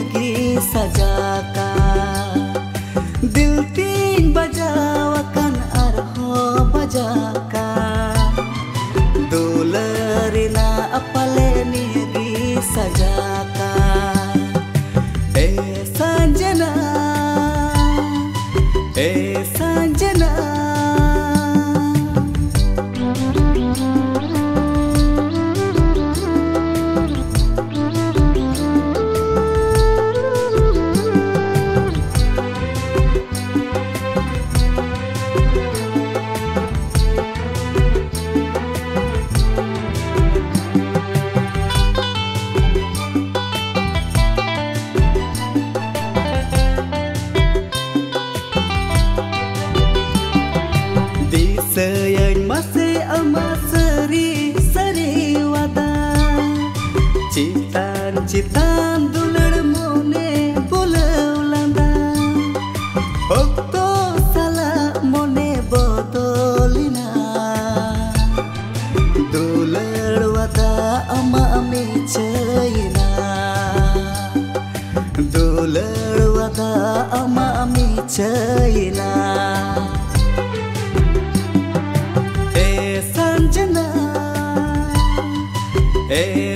अग्रे सजा তান্দুলের মনে বলে উলান্দান ভক্ত মনে বদলি না। দুলের ওয়াদা আমা আমি চাই না। দুলের চাই না। এ সঞ্জনা, এ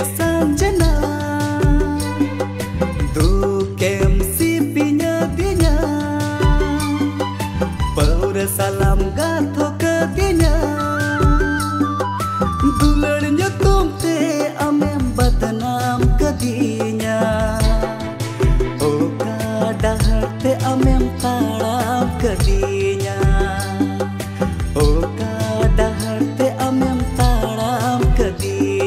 Dahar te amem tarap kadinya Oh kadahar te amem tarap kadinya